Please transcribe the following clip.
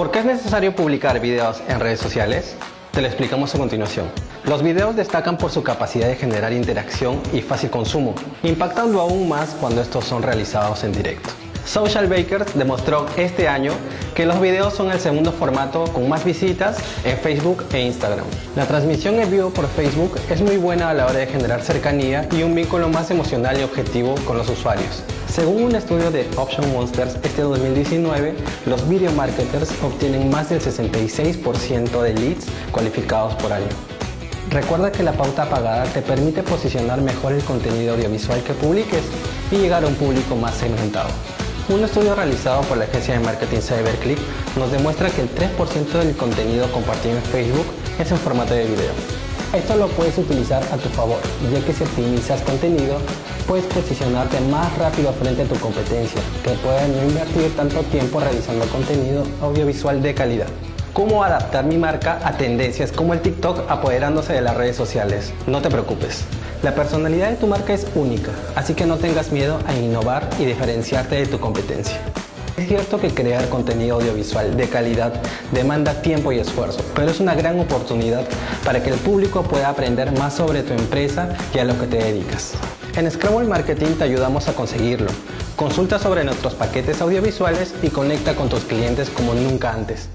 ¿Por qué es necesario publicar videos en redes sociales? Te lo explicamos a continuación. Los videos destacan por su capacidad de generar interacción y fácil consumo, impactando aún más cuando estos son realizados en directo. Social Bakers demostró este año que los videos son el segundo formato con más visitas en Facebook e Instagram. La transmisión en vivo por Facebook es muy buena a la hora de generar cercanía y un vínculo más emocional y objetivo con los usuarios. Según un estudio de Option Monsters este 2019, los video marketers obtienen más del 66% de leads cualificados por año. Recuerda que la pauta pagada te permite posicionar mejor el contenido audiovisual que publiques y llegar a un público más segmentado. Un estudio realizado por la agencia de marketing CyberClick nos demuestra que el 3% del contenido compartido en Facebook es en formato de video. Esto lo puedes utilizar a tu favor, ya que si optimizas contenido, puedes posicionarte más rápido frente a tu competencia, que puede no invertir tanto tiempo realizando contenido audiovisual de calidad. ¿Cómo adaptar mi marca a tendencias como el TikTok apoderándose de las redes sociales? No te preocupes. La personalidad de tu marca es única, así que no tengas miedo a innovar y diferenciarte de tu competencia. Es cierto que crear contenido audiovisual de calidad demanda tiempo y esfuerzo, pero es una gran oportunidad para que el público pueda aprender más sobre tu empresa y a lo que te dedicas. En Scrabble Marketing te ayudamos a conseguirlo. Consulta sobre nuestros paquetes audiovisuales y conecta con tus clientes como nunca antes.